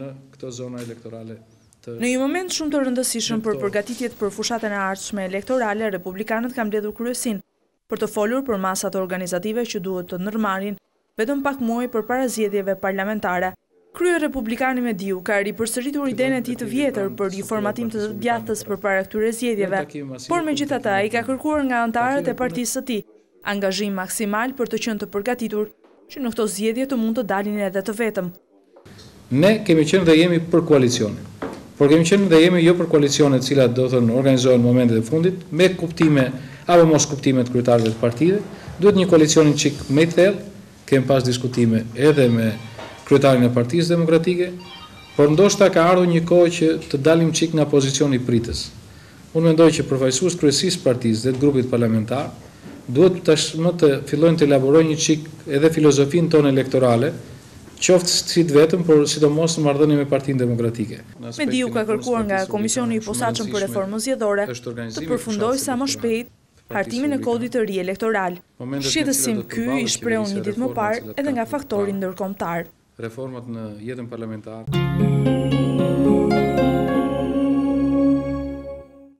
në këto zona elektorale të Në një moment shumë të rëndësishëm për përgatitjet për fushatën e ardhshme elektorale, republikanët kanë mbledhur kryesinë për të folur për masat organizative që duhet të ndërmarrin vetëm pak muaj përpara zgjedhjeve parlamentare. Kryerepublikani Mediu ka ripërsëritur idenë e tij të vjetër për një formatim të të djathtës përpara këtyre zgjedhjeve, por megjithatë ai ka kërkuar nga anëtarët e partisë së tij angazhim maksimal për të qenë të përgatitur që në këto zgjedhje të mund të dalin edhe të vetëm. Ne kemi qenë dhe jemi për koalicione, por kemi qenë dhe jemi jo për koalicione të cilat do të organizohen në momentet e fundit, me kuptime apo moskuptime të kryetarëve të partive, duhet një koalicion një çik më i thellë, Kem pas diskutime edhe me kryetarin e Partisë Demokratike, por ndoshta ka ardhur një kohë që të dalim çik nga pozicioni pritës. Unë mendoj që përfaqësues të kryesisë së partisë dhe të grupit parlamentar duhet tashmë të fillojnë të elaborojnë një çik edhe filozofinë tonë elektorale, qoftë si të vetëm, por sidomos në marrëdhënie me Partinë Demokratike. Mediu ka kërkuar nga Komisioni i Posaçëm për Reformën Zgjedhore të përfundojë sa më shpejt hartimin e Kodit të ri elektoral. Shqetësim ky i shprehur një ditë më parë edhe nga faktori ndërkombëtar. Reformat në jetën parlamentare.